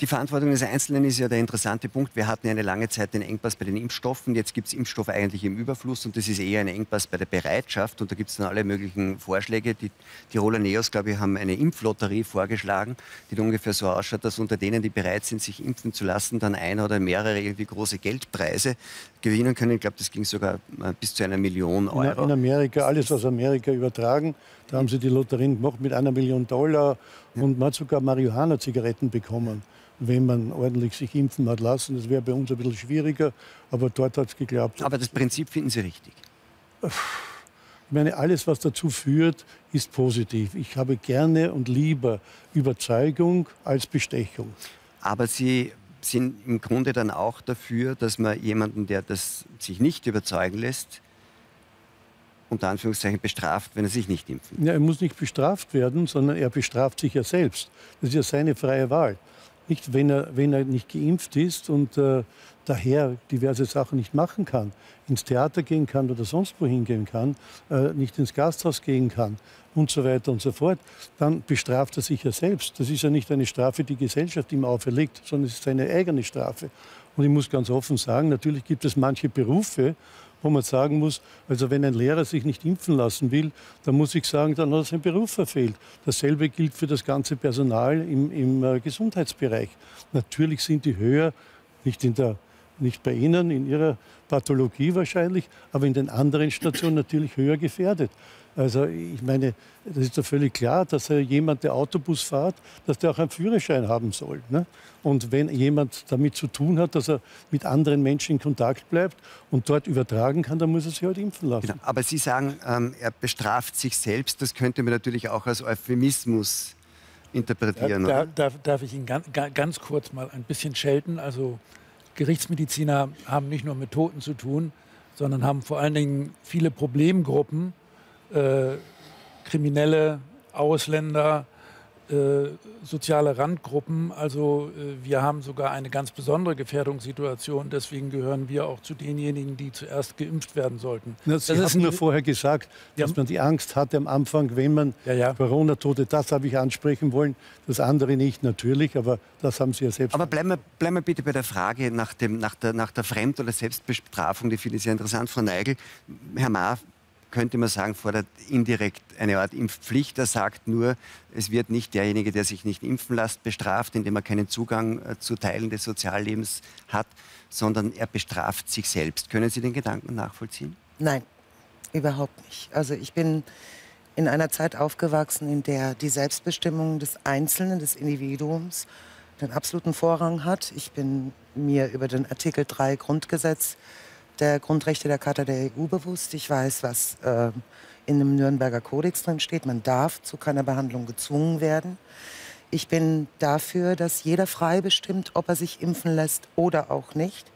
Die Verantwortung des Einzelnen ist ja der interessante Punkt. Wir hatten ja eine lange Zeit den Engpass bei den Impfstoffen. Jetzt gibt es Impfstoffe eigentlich im Überfluss und das ist eher ein Engpass bei der Bereitschaft. Und da gibt es dann alle möglichen Vorschläge. Die Tiroler Neos, glaube ich, haben eine Impflotterie vorgeschlagen, die ungefähr so ausschaut, dass unter denen, die bereit sind, sich impfen zu lassen, dann ein oder mehrere irgendwie große Geldpreise gewinnen können. Ich glaube, das ging sogar äh, bis zu einer Million Euro. In Amerika, alles aus Amerika übertragen. Da haben sie die Lotterien gemacht mit einer Million Dollar und man hat sogar Marihuana-Zigaretten bekommen wenn man ordentlich sich impfen hat lassen. Das wäre bei uns ein bisschen schwieriger, aber dort hat es geklappt. Aber das Prinzip finden Sie richtig? Ich meine, alles, was dazu führt, ist positiv. Ich habe gerne und lieber Überzeugung als Bestechung. Aber Sie sind im Grunde dann auch dafür, dass man jemanden, der das sich nicht überzeugen lässt, unter Anführungszeichen bestraft, wenn er sich nicht impft. Ja, er muss nicht bestraft werden, sondern er bestraft sich ja selbst. Das ist ja seine freie Wahl. Nicht, wenn er, wenn er nicht geimpft ist und äh, daher diverse Sachen nicht machen kann, ins Theater gehen kann oder sonst wohin gehen kann, äh, nicht ins Gasthaus gehen kann und so weiter und so fort, dann bestraft er sich ja selbst. Das ist ja nicht eine Strafe, die Gesellschaft ihm auferlegt, sondern es ist seine eigene Strafe. Und ich muss ganz offen sagen, natürlich gibt es manche Berufe, wo man sagen muss, also wenn ein Lehrer sich nicht impfen lassen will, dann muss ich sagen, dann hat er seinen Beruf verfehlt. Dasselbe gilt für das ganze Personal im, im äh, Gesundheitsbereich. Natürlich sind die höher, nicht, in der, nicht bei Ihnen, in Ihrer Pathologie wahrscheinlich, aber in den anderen Stationen natürlich höher gefährdet. Also ich meine, das ist doch völlig klar, dass jemand, der Autobus fährt, dass der auch einen Führerschein haben soll. Ne? Und wenn jemand damit zu tun hat, dass er mit anderen Menschen in Kontakt bleibt und dort übertragen kann, dann muss er sich halt impfen lassen. Genau. Aber Sie sagen, ähm, er bestraft sich selbst. Das könnte man natürlich auch als Euphemismus interpretieren. Da, da, darf ich ihn ganz, ganz kurz mal ein bisschen schelten? Also Gerichtsmediziner haben nicht nur mit Toten zu tun, sondern haben vor allen Dingen viele Problemgruppen, äh, Kriminelle, Ausländer, äh, soziale Randgruppen. Also äh, wir haben sogar eine ganz besondere Gefährdungssituation. Deswegen gehören wir auch zu denjenigen, die zuerst geimpft werden sollten. Na, Sie das haben nur vorher gesagt, dass man die Angst hatte am Anfang, wenn man ja, ja. Corona-Tote, das habe ich ansprechen wollen, das andere nicht natürlich, aber das haben Sie ja selbst. Aber bleiben wir, bleiben wir bitte bei der Frage nach, dem, nach, der, nach der Fremd- oder Selbstbestrafung, die finde ich sehr interessant, Frau Neigel. Herr Mahr, könnte man sagen, fordert indirekt eine Art Impfpflicht. Er sagt nur, es wird nicht derjenige, der sich nicht impfen lässt, bestraft, indem er keinen Zugang äh, zu Teilen des Soziallebens hat, sondern er bestraft sich selbst. Können Sie den Gedanken nachvollziehen? Nein, überhaupt nicht. Also ich bin in einer Zeit aufgewachsen, in der die Selbstbestimmung des Einzelnen, des Individuums den absoluten Vorrang hat. Ich bin mir über den Artikel 3 Grundgesetz der Grundrechte der Charta der EU bewusst. Ich weiß, was äh, in dem Nürnberger Kodex drin steht. Man darf zu keiner Behandlung gezwungen werden. Ich bin dafür, dass jeder frei bestimmt, ob er sich impfen lässt oder auch nicht.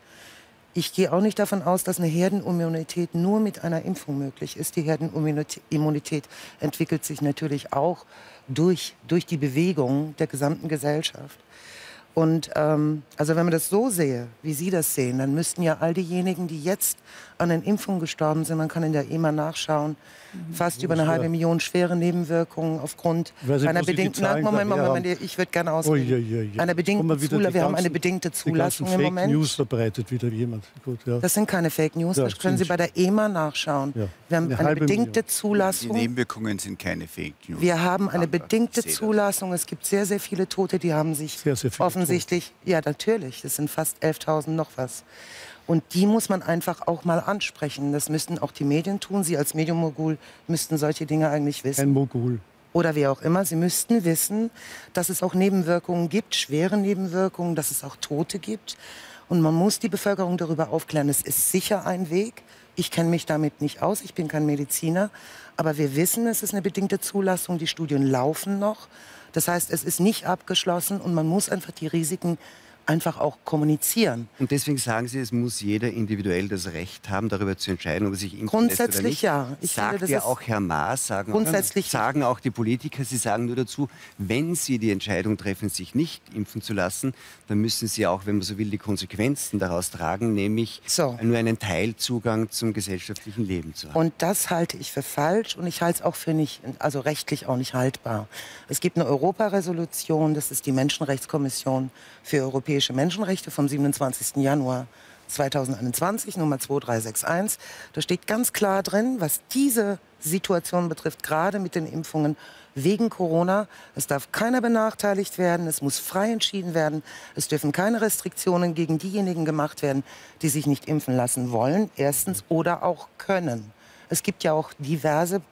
Ich gehe auch nicht davon aus, dass eine Herdenimmunität nur mit einer Impfung möglich ist. Die Herdenimmunität entwickelt sich natürlich auch durch, durch die Bewegung der gesamten Gesellschaft. Und ähm, also wenn man das so sehe, wie Sie das sehen, dann müssten ja all diejenigen, die jetzt an den Impfungen gestorben sind, man kann in der EMA nachschauen, mhm. fast über eine halbe Million schwere Nebenwirkungen aufgrund einer bedingten Moment, Moment, Moment, ich würde gerne ausreden. Oh, ja, ja, ja. Eine bedingte Zula wir haben eine bedingte Zulassung im Moment. Fake News verbreitet wieder jemand. Gut, ja. Das sind keine Fake News, das können Sie bei der EMA nachschauen. Wir haben eine, eine bedingte Million. Zulassung. Die Nebenwirkungen sind keine Fake News. Wir haben eine bedingte Zulassung. Es gibt sehr, sehr viele Tote, die haben sich sehr, sehr offensichtlich, ja natürlich, das sind fast 11.000 noch was. Und die muss man einfach auch mal ansprechen. Das müssten auch die Medien tun. Sie als Medienmogul müssten solche Dinge eigentlich wissen. Ein Mogul. Oder wie auch immer. Sie müssten wissen, dass es auch Nebenwirkungen gibt, schwere Nebenwirkungen, dass es auch Tote gibt. Und man muss die Bevölkerung darüber aufklären. Es ist sicher ein Weg. Ich kenne mich damit nicht aus. Ich bin kein Mediziner. Aber wir wissen, es ist eine bedingte Zulassung. Die Studien laufen noch. Das heißt, es ist nicht abgeschlossen und man muss einfach die Risiken einfach auch kommunizieren. Und deswegen sagen Sie, es muss jeder individuell das Recht haben, darüber zu entscheiden, ob er sich impfen Grundsätzlich lässt oder nicht. ja. Ich Sagt finde, ja auch Herr Maas, sagen, grundsätzlich sagen auch die Politiker, sie sagen nur dazu, wenn sie die Entscheidung treffen, sich nicht impfen zu lassen, dann müssen sie auch, wenn man so will, die Konsequenzen daraus tragen, nämlich so. nur einen Teilzugang zum gesellschaftlichen Leben zu haben. Und das halte ich für falsch und ich halte es auch für nicht, also rechtlich auch nicht haltbar. Es gibt eine Europaresolution, das ist die Menschenrechtskommission für europäische Menschenrechte vom 27. Januar 2021, Nummer 2361. Da steht ganz klar drin, was diese Situation betrifft, gerade mit den Impfungen wegen Corona. Es darf keiner benachteiligt werden, es muss frei entschieden werden, es dürfen keine Restriktionen gegen diejenigen gemacht werden, die sich nicht impfen lassen wollen, erstens, oder auch können. Es gibt ja auch diverse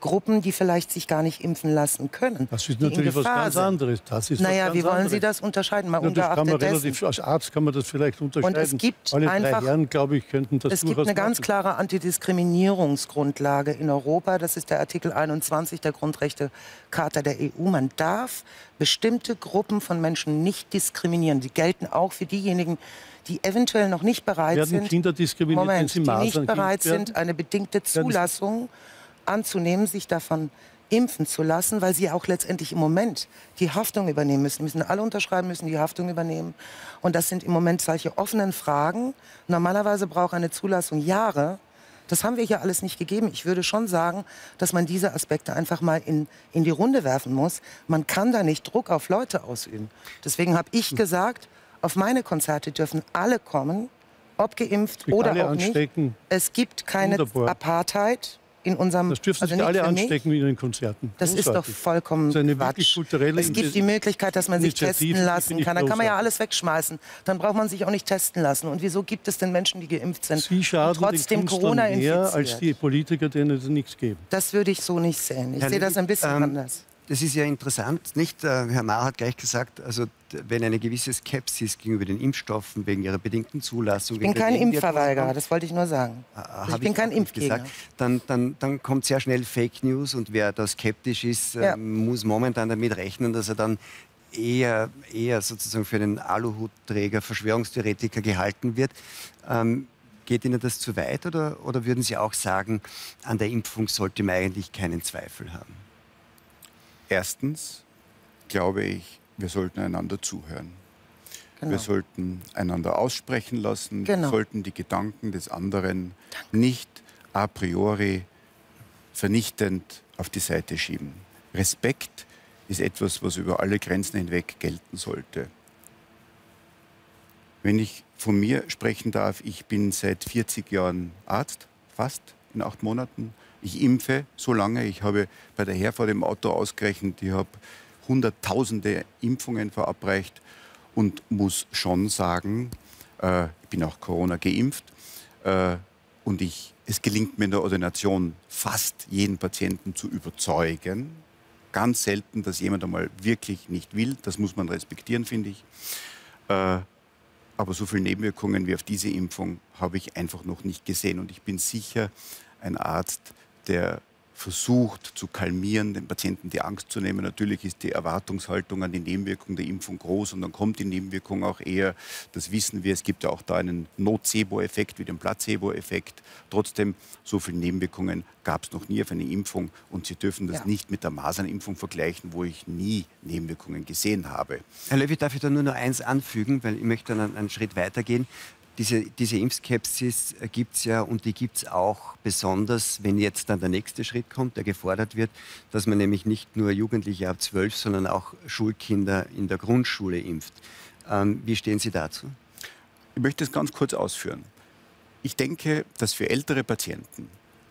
Gruppen, die vielleicht sich gar nicht impfen lassen können. Das ist natürlich was ganz sind. anderes. Das ist naja, wie wollen anderes. Sie das unterscheiden? Mal ja, das kann man relativ, als Arzt kann man das vielleicht unterscheiden. Und es gibt Alle einfach, drei Herren, glaube ich, könnten das Es gibt eine ganz machen. klare Antidiskriminierungsgrundlage in Europa. Das ist der Artikel 21 der Grundrechtecharta der EU. Man darf bestimmte Gruppen von Menschen nicht diskriminieren. Die gelten auch für diejenigen, die eventuell noch nicht bereit werden sind, Kinder diskriminiert, Moment, wenn sie die nicht bereit sind, eine bedingte Zulassung anzunehmen, sich davon impfen zu lassen, weil sie auch letztendlich im Moment die Haftung übernehmen müssen. Müssen alle unterschreiben, müssen die Haftung übernehmen. Und das sind im Moment solche offenen Fragen. Normalerweise braucht eine Zulassung Jahre. Das haben wir hier alles nicht gegeben. Ich würde schon sagen, dass man diese Aspekte einfach mal in, in die Runde werfen muss. Man kann da nicht Druck auf Leute ausüben. Deswegen habe ich gesagt, auf meine Konzerte dürfen alle kommen, ob geimpft oder auch anstecken. nicht. Es gibt keine Wunderbar. Apartheid in unserem Das dürfen also sich alle anstecken wie in den Konzerten. Das Großartig. ist doch vollkommen das ist eine Quatsch. Kulturelle es gibt die Möglichkeit, dass man sich testen lassen kann. Dann kann man ja alles wegschmeißen. Dann braucht man sich auch nicht testen lassen. Und wieso gibt es denn Menschen, die geimpft sind Sie schaden und trotzdem Corona mehr infiziert? als die Politiker, denen es nichts geben. Das würde ich so nicht sehen. Ich Herr sehe das ein bisschen ähm, anders. Das ist ja interessant, nicht? Äh, Herr Mahr hat gleich gesagt, also wenn eine gewisse Skepsis gegenüber den Impfstoffen wegen ihrer bedingten Zulassung. Ich bin kein Impfverweigerer, das wollte ich nur sagen. Ah, ich bin ich kein Impfgegner. Gesagt, dann, dann, dann kommt sehr schnell Fake News und wer da skeptisch ist, ja. ähm, muss momentan damit rechnen, dass er dann eher, eher sozusagen für einen Aluhutträger, Verschwörungstheoretiker gehalten wird. Ähm, geht Ihnen das zu weit oder, oder würden Sie auch sagen, an der Impfung sollte man eigentlich keinen Zweifel haben? Erstens glaube ich, wir sollten einander zuhören. Genau. Wir sollten einander aussprechen lassen, genau. wir sollten die Gedanken des anderen Danke. nicht a priori vernichtend auf die Seite schieben. Respekt ist etwas, was über alle Grenzen hinweg gelten sollte. Wenn ich von mir sprechen darf, ich bin seit 40 Jahren Arzt, fast in acht Monaten. Ich impfe so lange. Ich habe bei der Herfahrt im Auto ausgerechnet, ich habe hunderttausende Impfungen verabreicht und muss schon sagen, äh, ich bin auch Corona geimpft äh, und ich, es gelingt mir in der Ordination fast jeden Patienten zu überzeugen. Ganz selten, dass jemand einmal wirklich nicht will. Das muss man respektieren, finde ich. Äh, aber so viele Nebenwirkungen wie auf diese Impfung habe ich einfach noch nicht gesehen. Und ich bin sicher, ein Arzt, der versucht zu kalmieren, den Patienten die Angst zu nehmen. Natürlich ist die Erwartungshaltung an die Nebenwirkung der Impfung groß und dann kommt die Nebenwirkung auch eher, das wissen wir, es gibt ja auch da einen Nocebo-Effekt wie den Placebo-Effekt. Trotzdem, so viele Nebenwirkungen gab es noch nie auf eine Impfung und Sie dürfen das ja. nicht mit der Masernimpfung vergleichen, wo ich nie Nebenwirkungen gesehen habe. Herr Löwy, darf ich da nur noch eins anfügen, weil ich möchte dann einen Schritt weitergehen diese, diese Impfskepsis gibt es ja und die gibt es auch besonders, wenn jetzt dann der nächste Schritt kommt, der gefordert wird, dass man nämlich nicht nur Jugendliche ab 12, sondern auch Schulkinder in der Grundschule impft. Ähm, wie stehen Sie dazu? Ich möchte es ganz kurz ausführen. Ich denke, dass für ältere Patienten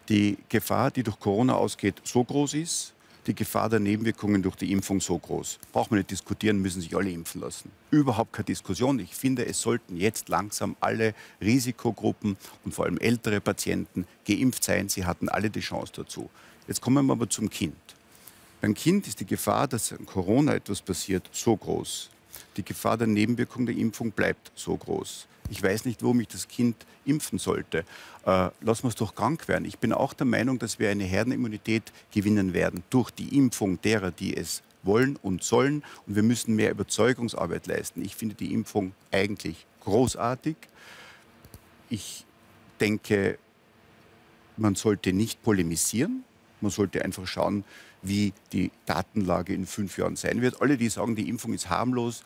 die Gefahr, die durch Corona ausgeht, so groß ist, die Gefahr der Nebenwirkungen durch die Impfung so groß. Braucht man nicht diskutieren, müssen sich alle impfen lassen. Überhaupt keine Diskussion. Ich finde, es sollten jetzt langsam alle Risikogruppen und vor allem ältere Patienten geimpft sein. Sie hatten alle die Chance dazu. Jetzt kommen wir aber zum Kind. Beim Kind ist die Gefahr, dass an Corona etwas passiert, so groß. Die Gefahr der Nebenwirkung der Impfung bleibt so groß. Ich weiß nicht, warum ich das Kind impfen sollte. Äh, lassen wir es doch krank werden. Ich bin auch der Meinung, dass wir eine Herdenimmunität gewinnen werden durch die Impfung derer, die es wollen und sollen. Und wir müssen mehr Überzeugungsarbeit leisten. Ich finde die Impfung eigentlich großartig. Ich denke, man sollte nicht polemisieren. Man sollte einfach schauen, wie die Datenlage in fünf Jahren sein wird. Alle, die sagen, die Impfung ist harmlos,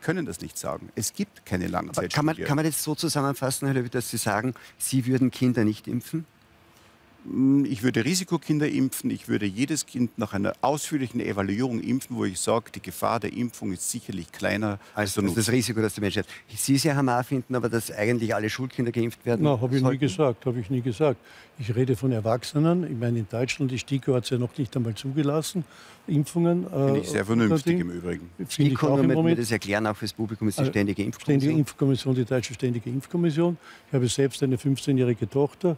können das nicht sagen. Es gibt keine Langzeitstudie. Kann man, kann man das so zusammenfassen, Herr Löwy, dass Sie sagen, Sie würden Kinder nicht impfen? Hm, ich würde Risikokinder impfen. Ich würde jedes Kind nach einer ausführlichen Evaluierung impfen, wo ich sage, die Gefahr der Impfung ist sicherlich kleiner als, als das Risiko, das der Mensch hat. Sie, Herr Hamar, finden aber, dass eigentlich alle Schulkinder geimpft werden Na, habe ich nie gesagt, habe ich nie gesagt. Ich rede von Erwachsenen. Ich meine, in Deutschland, die STIKO hat es ja noch nicht einmal zugelassen, Impfungen. Äh, Finde ich sehr vernünftig im Übrigen. Finde ich auch im Moment. das erklären auch fürs Publikum, ist die Ständige Impfkommission. Ständige Impfkommission, die Deutsche Ständige Impfkommission. Ich habe selbst eine 15-jährige Tochter.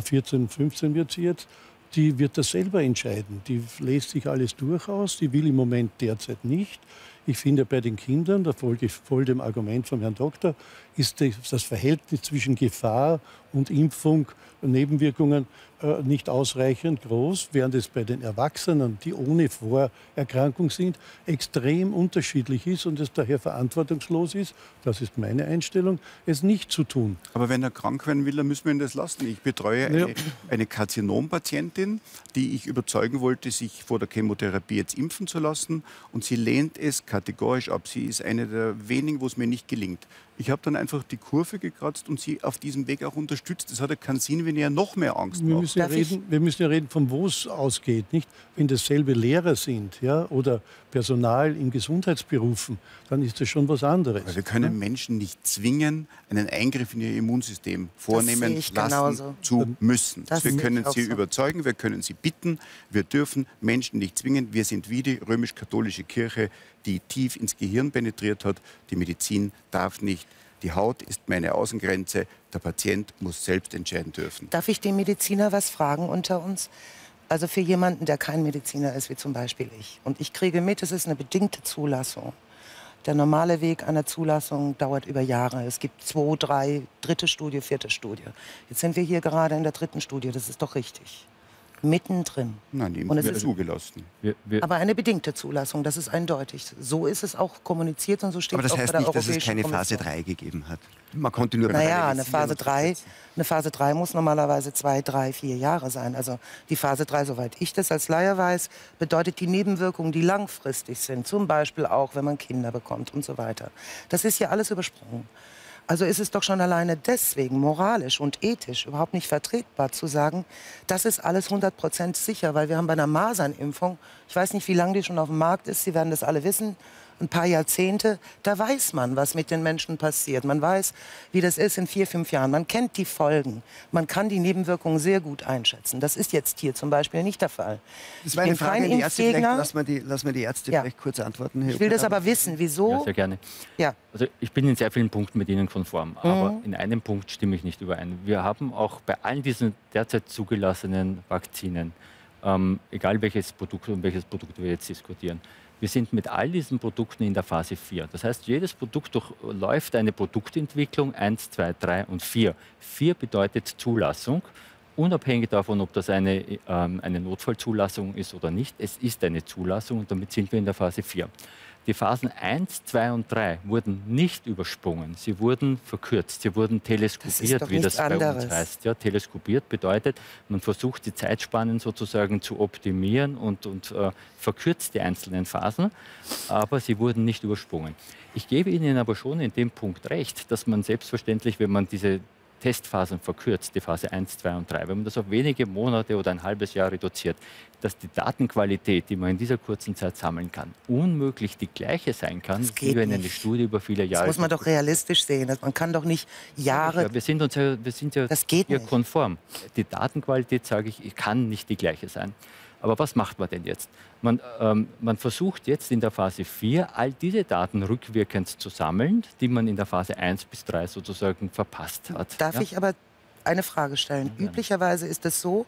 14, äh, 15 wird sie jetzt, die wird das selber entscheiden. Die lässt sich alles durchaus, die will im Moment derzeit nicht. Ich finde, bei den Kindern, da folge ich voll dem Argument vom Herrn Doktor, ist das Verhältnis zwischen Gefahr und Impfung Nebenwirkungen äh, nicht ausreichend groß, während es bei den Erwachsenen, die ohne Vorerkrankung sind, extrem unterschiedlich ist und es daher verantwortungslos ist, das ist meine Einstellung, es nicht zu tun. Aber wenn er krank werden will, dann müssen wir ihn das lassen. Ich betreue eine, ja. eine Karzinompatientin, die ich überzeugen wollte, sich vor der Chemotherapie jetzt impfen zu lassen und sie lehnt es kategorisch ab. Sie ist eine der wenigen, wo es mir nicht gelingt. Ich habe dann einfach die Kurve gekratzt und sie auf diesem Weg auch unterstützt. Das hat ja keinen Sinn, wenn ihr noch mehr Angst wir müssen, ja reden, wir müssen ja reden, von wo es ausgeht. Nicht? Wenn dasselbe Lehrer sind ja, oder Personal in Gesundheitsberufen, dann ist das schon was anderes. Weil wir können ja? Menschen nicht zwingen, einen Eingriff in ihr Immunsystem vornehmen lassen genauso. zu müssen. Das wir können sie so. überzeugen, wir können sie bitten, wir dürfen Menschen nicht zwingen. Wir sind wie die römisch-katholische Kirche die tief ins Gehirn penetriert hat. Die Medizin darf nicht. Die Haut ist meine Außengrenze. Der Patient muss selbst entscheiden dürfen. Darf ich den Mediziner was fragen unter uns? Also für jemanden, der kein Mediziner ist, wie zum Beispiel ich. Und ich kriege mit, es ist eine bedingte Zulassung. Der normale Weg einer Zulassung dauert über Jahre. Es gibt zwei, drei, dritte Studie, vierte Studie. Jetzt sind wir hier gerade in der dritten Studie. Das ist doch richtig mittendrin. Nein, die wird zugelassen. Wir, wir aber eine bedingte Zulassung, das ist eindeutig. So ist es auch kommuniziert und so steht es auch bei der Aber das heißt nicht, dass es keine Phase 3 gegeben hat. Man konnte nur Naja, eine Phase 3, eine Phase 3 muss normalerweise zwei, drei, vier Jahre sein. Also die Phase 3, soweit ich das als Laie weiß, bedeutet die Nebenwirkungen, die langfristig sind. Zum Beispiel auch, wenn man Kinder bekommt und so weiter. Das ist ja alles übersprungen. Also ist es doch schon alleine deswegen moralisch und ethisch überhaupt nicht vertretbar zu sagen, das ist alles 100 Prozent sicher, weil wir haben bei einer Masernimpfung, ich weiß nicht, wie lange die schon auf dem Markt ist, Sie werden das alle wissen, ein paar Jahrzehnte, da weiß man, was mit den Menschen passiert. Man weiß, wie das ist in vier, fünf Jahren. Man kennt die Folgen. Man kann die Nebenwirkungen sehr gut einschätzen. Das ist jetzt hier zum Beispiel nicht der Fall. Das war eine Frage an die Ärzte. Lass mal die, lass mal die Ärzte ja. vielleicht kurz antworten. Herr ich will das aber wissen. Wieso? Ja, sehr gerne. Ja. Also ich bin in sehr vielen Punkten mit Ihnen konform. Aber mhm. in einem Punkt stimme ich nicht überein. Wir haben auch bei allen diesen derzeit zugelassenen Vakzinen, ähm, egal welches Produkt und welches Produkt wir jetzt diskutieren, wir sind mit all diesen Produkten in der Phase 4. Das heißt, jedes Produkt durchläuft eine Produktentwicklung 1, 2, 3 und 4. 4 bedeutet Zulassung, unabhängig davon, ob das eine, ähm, eine Notfallzulassung ist oder nicht. Es ist eine Zulassung und damit sind wir in der Phase 4. Die Phasen 1, 2 und 3 wurden nicht übersprungen. Sie wurden verkürzt. Sie wurden teleskopiert, das wie das bei anderes. uns heißt. Ja, teleskopiert bedeutet, man versucht die Zeitspannen sozusagen zu optimieren und, und äh, verkürzt die einzelnen Phasen, aber sie wurden nicht übersprungen. Ich gebe Ihnen aber schon in dem Punkt recht, dass man selbstverständlich, wenn man diese Testphasen verkürzt, die Phase 1, 2 und 3, wenn man das auf wenige Monate oder ein halbes Jahr reduziert, dass die Datenqualität, die man in dieser kurzen Zeit sammeln kann, unmöglich die gleiche sein kann, wie wenn eine Studie über viele Jahre. Das muss man doch realistisch sehen. Man kann doch nicht Jahre. Ja, wir sind uns ja, wir sind ja das geht hier nicht. konform. Die Datenqualität, sage ich, kann nicht die gleiche sein. Aber was macht man denn jetzt? Man, ähm, man, versucht jetzt in der Phase 4 all diese Daten rückwirkend zu sammeln, die man in der Phase 1 bis 3 sozusagen verpasst hat. Darf ja? ich aber eine Frage stellen? Ja. Üblicherweise ist es so,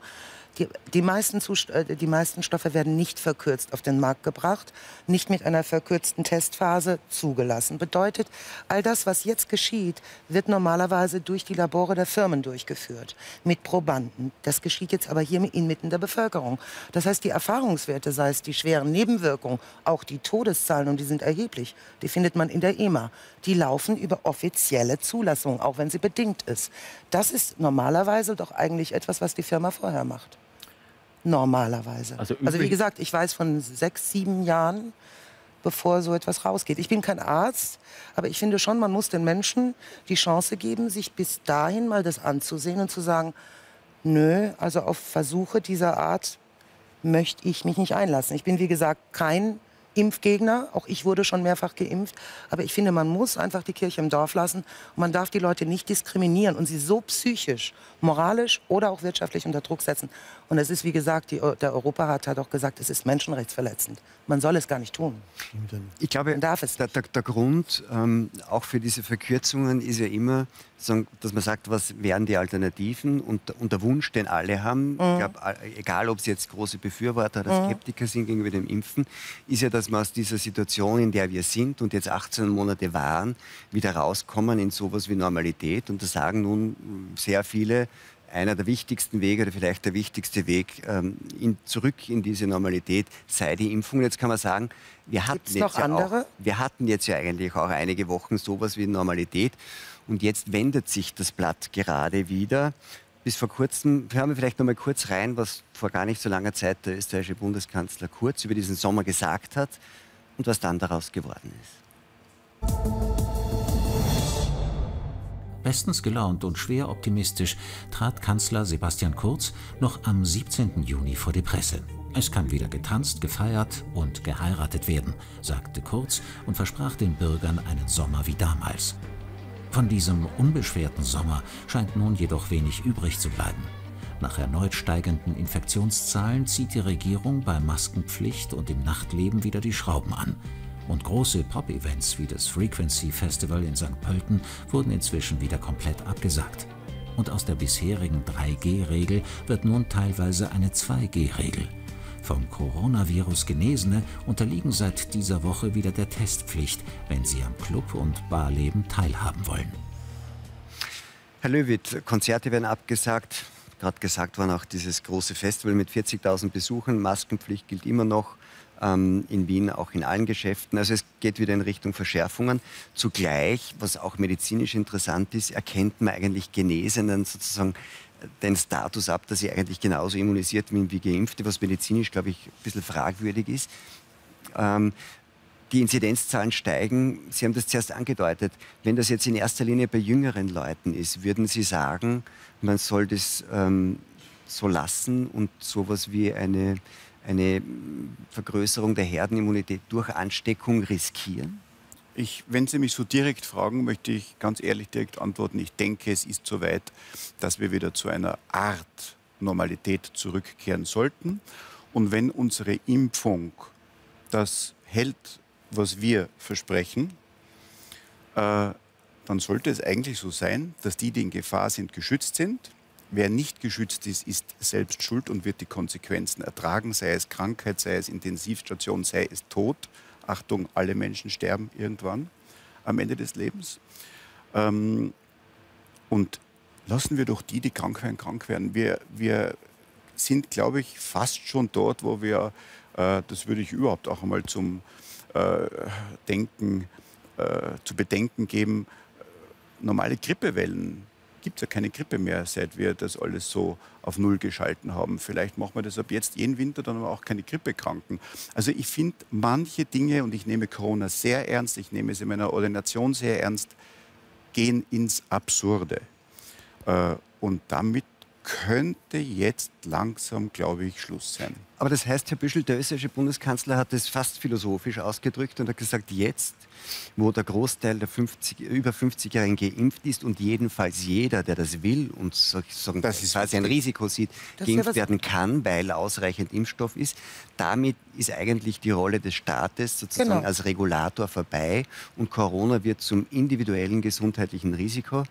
Die, die, meisten äh, die meisten Stoffe werden nicht verkürzt auf den Markt gebracht, nicht mit einer verkürzten Testphase zugelassen. Bedeutet, all das, was jetzt geschieht, wird normalerweise durch die Labore der Firmen durchgeführt, mit Probanden. Das geschieht jetzt aber hier inmitten der Bevölkerung. Das heißt, die Erfahrungswerte, sei es die schweren Nebenwirkungen, auch die Todeszahlen, und die sind erheblich, die findet man in der EMA, die laufen über offizielle Zulassung, auch wenn sie bedingt ist. Das ist normalerweise doch eigentlich etwas, was die Firma vorher macht. Normalerweise. Also, also wie gesagt, ich weiß von sechs, sieben Jahren, bevor so etwas rausgeht. Ich bin kein Arzt, aber ich finde schon, man muss den Menschen die Chance geben, sich bis dahin mal das anzusehen und zu sagen, nö, also auf Versuche dieser Art möchte ich mich nicht einlassen. Ich bin, wie gesagt, kein Impfgegner. Auch ich wurde schon mehrfach geimpft. Aber ich finde, man muss einfach die Kirche im Dorf lassen. Und man darf die Leute nicht diskriminieren und sie so psychisch, moralisch oder auch wirtschaftlich unter Druck setzen. Und es ist, wie gesagt, die, der Europarat hat auch gesagt, es ist menschenrechtsverletzend. Man soll es gar nicht tun. Ich glaube, der, der, der, Grund ähm, auch für diese Verkürzungen ist ja immer, dass man sagt, was wären die Alternativen und, und der Wunsch, den alle haben, mhm. glaub, egal ob sie jetzt große Befürworter oder mhm. Skeptiker sind gegenüber dem Impfen, ist ja, dass wir aus dieser Situation, in der wir sind und jetzt 18 Monate waren, wieder rauskommen in sowas wie Normalität. Und da sagen nun sehr viele, einer der wichtigsten Wege oder vielleicht der wichtigste Weg ähm, in, zurück in diese Normalität sei die Impfung. Jetzt kann man sagen, wir hatten, jetzt ja auch, wir hatten jetzt ja eigentlich auch einige Wochen sowas wie Normalität und jetzt wendet sich das Blatt gerade wieder. Bis vor kurzem, hören wir vielleicht noch mal kurz rein, was vor gar nicht so langer Zeit der österreichische Bundeskanzler Kurz über diesen Sommer gesagt hat und was dann daraus geworden ist. Bestens gelaunt und schwer optimistisch trat Kanzler Sebastian Kurz noch am 17. Juni vor die Presse. Es kann wieder getanzt, gefeiert und geheiratet werden, sagte Kurz und versprach den Bürgern einen Sommer wie damals. Von diesem unbeschwerten Sommer scheint nun jedoch wenig übrig zu bleiben. Nach erneut steigenden Infektionszahlen zieht die Regierung bei Maskenpflicht und im Nachtleben wieder die Schrauben an. Und große Pop-Events wie das Frequency Festival in St. Pölten wurden inzwischen wieder komplett abgesagt. Und aus der bisherigen 3G-Regel wird nun teilweise eine 2G-Regel. Vom Coronavirus Genesene unterliegen seit dieser Woche wieder der Testpflicht, wenn sie am Club- und Barleben teilhaben wollen. Herr Löwitt, Konzerte werden abgesagt. Gerade gesagt worden, auch dieses große Festival mit 40.000 Besuchern. Maskenpflicht gilt immer noch ähm, in Wien auch in allen Geschäften. Also es geht wieder in Richtung Verschärfungen. Zugleich, was auch medizinisch interessant ist, erkennt man eigentlich Genesenen sozusagen den Status ab, dass sie eigentlich genauso immunisiert sind wie Geimpfte, was medizinisch, glaube ich, ein bisschen fragwürdig ist. Ähm, die Inzidenzzahlen steigen. Sie haben das zuerst angedeutet. Wenn das jetzt in erster Linie bei jüngeren Leuten ist, würden Sie sagen, man soll das ähm, so lassen und sowas wie eine eine Vergrößerung der Herdenimmunität durch Ansteckung riskieren? Ich, wenn Sie mich so direkt fragen, möchte ich ganz ehrlich direkt antworten. Ich denke, es ist soweit, dass wir wieder zu einer Art Normalität zurückkehren sollten. Und wenn unsere Impfung das hält, was wir versprechen, äh, dann sollte es eigentlich so sein, dass die, die in Gefahr sind, geschützt sind Wer nicht geschützt ist, ist selbst schuld und wird die Konsequenzen ertragen, sei es Krankheit, sei es Intensivstation, sei es Tod. Achtung, alle Menschen sterben irgendwann am Ende des Lebens. Ähm, und lassen wir doch die, die krank werden, krank werden. Wir, wir sind, glaube ich, fast schon dort, wo wir, äh, das würde ich überhaupt auch einmal zum äh, Denken, äh, zu bedenken geben, normale Grippewellen gibt es ja keine Grippe mehr, seit wir das alles so auf Null geschalten haben. Vielleicht machen wir das ab jetzt jeden Winter, dann haben wir auch keine Grippekranken. Also ich finde manche Dinge, und ich nehme Corona sehr ernst, ich nehme es in meiner Ordination sehr ernst, gehen ins Absurde. Äh, und damit könnte jetzt langsam, glaube ich, Schluss sein. Aber das heißt, Herr Büschel, der österreichische Bundeskanzler hat es fast philosophisch ausgedrückt und hat gesagt, jetzt, wo der Großteil der 50, über 50-Jährigen geimpft ist und jedenfalls jeder, der das will und sagen, das ist quasi ein Risiko sieht, das geimpft ja werden kann, weil ausreichend Impfstoff ist, damit ist eigentlich die Rolle des Staates sozusagen genau. als Regulator vorbei und Corona wird zum individuellen gesundheitlichen Risiko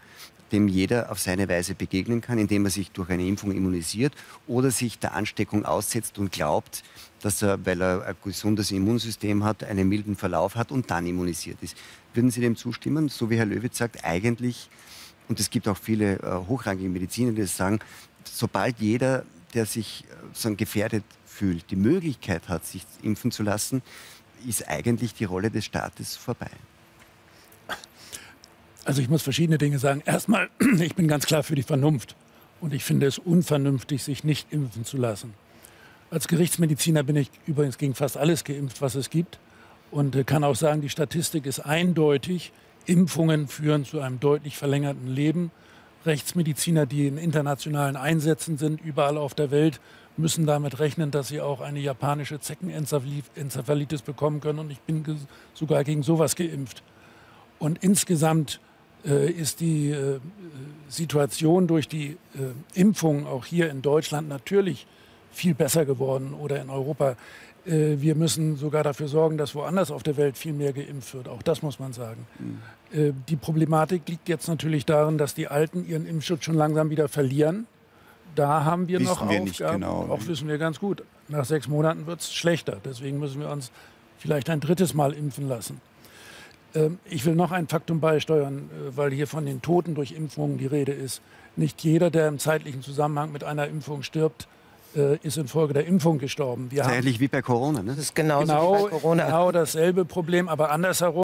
dem jeder auf seine Weise begegnen kann, indem er sich durch eine Impfung immunisiert oder sich der Ansteckung aussetzt und glaubt, dass er, weil er ein gesundes Immunsystem hat, einen milden Verlauf hat und dann immunisiert ist. Würden Sie dem zustimmen? So wie Herr Löwitz sagt, eigentlich, und es gibt auch viele äh, hochrangige Mediziner, die das sagen, sobald jeder, der sich äh, gefährdet fühlt, die Möglichkeit hat, sich impfen zu lassen, ist eigentlich die Rolle des Staates vorbei. Also ich muss verschiedene Dinge sagen. Erstmal, ich bin ganz klar für die Vernunft. Und ich finde es unvernünftig, sich nicht impfen zu lassen. Als Gerichtsmediziner bin ich übrigens gegen fast alles geimpft, was es gibt. Und äh, kann auch sagen, die Statistik ist eindeutig. Impfungen führen zu einem deutlich verlängerten Leben. Rechtsmediziner, die in internationalen Einsätzen sind, überall auf der Welt, müssen damit rechnen, dass sie auch eine japanische Zeckenenzephalitis bekommen können. Und ich bin sogar gegen sowas geimpft. Und insgesamt ist die äh, Situation durch die äh, Impfung auch hier in Deutschland natürlich viel besser geworden oder in Europa. wir müssen sogar dafür sorgen, dass woanders auf der Welt viel mehr geimpft wird. Auch das muss man sagen. Mhm. die Problematik liegt jetzt natürlich darin, dass die Alten ihren Impfschutz schon langsam wieder verlieren. Da haben wir wissen noch wir Aufgaben. Genau, auch ne? wissen wir ganz gut. Nach sechs Monaten wird es schlechter. Deswegen müssen wir uns vielleicht ein drittes Mal impfen lassen. Ähm, ich will noch ein Faktum beisteuern, äh, weil hier von den Toten durch Impfungen die Rede ist. Nicht jeder, der im zeitlichen Zusammenhang mit einer Impfung stirbt, äh, ist infolge der Impfung gestorben. Wir das ist ähnlich wie bei Corona. Ne? Das ist genauso genau, wie bei Corona. genau dasselbe Problem, aber andersherum.